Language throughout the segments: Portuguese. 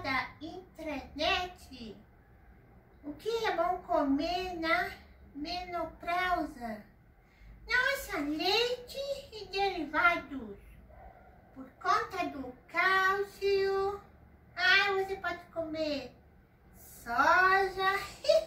da internet. O que é bom comer na menopausa? Nossa, leite e derivados. Por conta do cálcio. Ah, você pode comer soja.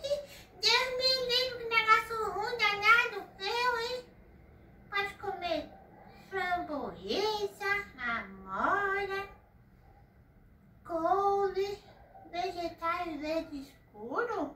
verde escuro?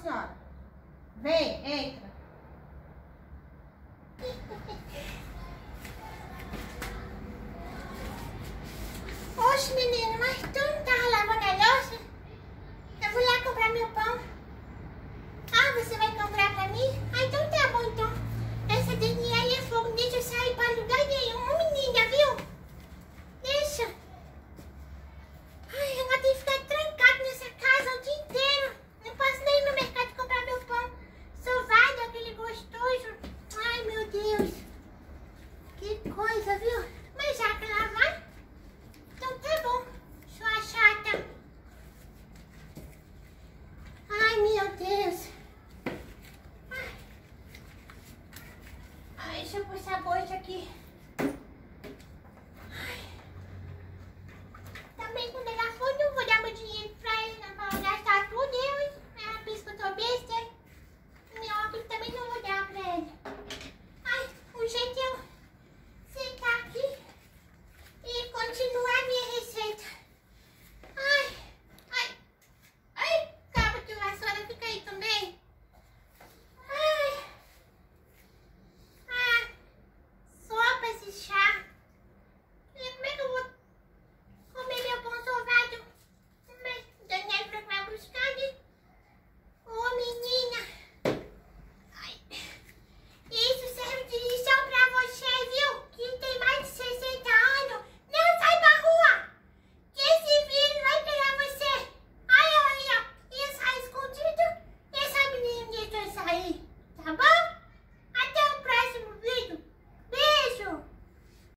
senhora. Vem, entra. Oxe, menino, mas tu não tava lavando a louça? Eu vou lá comprar meu pão. Deixa eu puxar a bocha aqui.